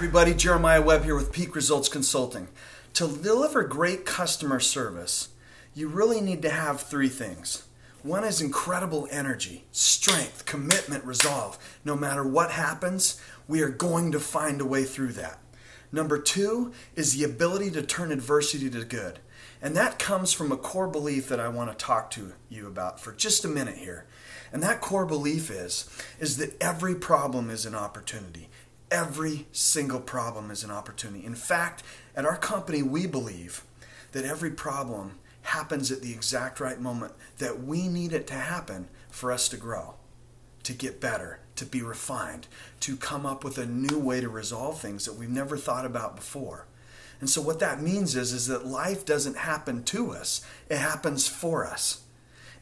everybody, Jeremiah Webb here with Peak Results Consulting. To deliver great customer service, you really need to have three things. One is incredible energy, strength, commitment, resolve. No matter what happens, we are going to find a way through that. Number two is the ability to turn adversity to good. And that comes from a core belief that I want to talk to you about for just a minute here. And that core belief is, is that every problem is an opportunity. Every single problem is an opportunity. In fact, at our company, we believe that every problem happens at the exact right moment that we need it to happen for us to grow, to get better, to be refined, to come up with a new way to resolve things that we've never thought about before. And so what that means is, is that life doesn't happen to us, it happens for us.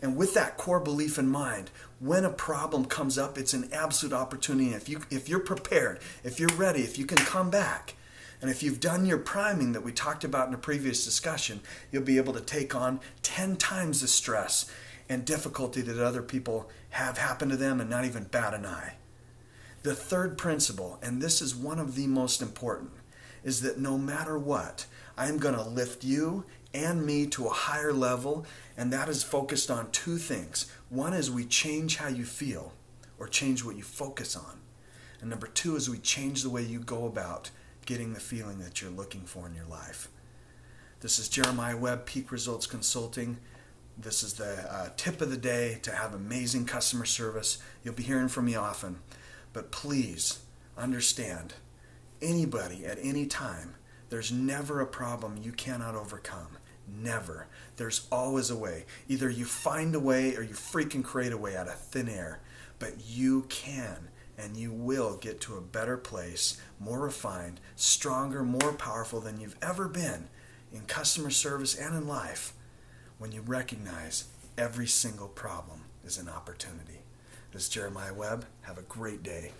And with that core belief in mind, when a problem comes up, it's an absolute opportunity. If you if you're prepared, if you're ready, if you can come back, and if you've done your priming that we talked about in a previous discussion, you'll be able to take on 10 times the stress and difficulty that other people have happen to them and not even bat an eye. The third principle, and this is one of the most important, is that no matter what, I am going to lift you and me to a higher level, and that is focused on two things. One is we change how you feel or change what you focus on. And number two is we change the way you go about getting the feeling that you're looking for in your life. This is Jeremiah Webb, Peak Results Consulting. This is the uh, tip of the day to have amazing customer service. You'll be hearing from me often. But please understand anybody at any time there's never a problem you cannot overcome. Never. There's always a way. Either you find a way or you freaking create a way out of thin air. But you can and you will get to a better place, more refined, stronger, more powerful than you've ever been in customer service and in life when you recognize every single problem is an opportunity. This is Jeremiah Webb. Have a great day.